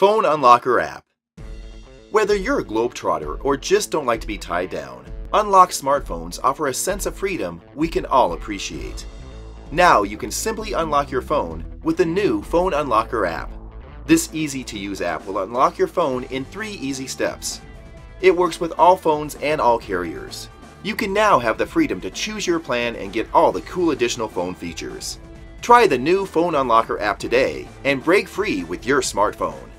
Phone Unlocker app. Whether you're a globetrotter or just don't like to be tied down, unlocked smartphones offer a sense of freedom we can all appreciate. Now you can simply unlock your phone with the new Phone Unlocker app. This easy to use app will unlock your phone in three easy steps. It works with all phones and all carriers. You can now have the freedom to choose your plan and get all the cool additional phone features. Try the new Phone Unlocker app today and break free with your smartphone.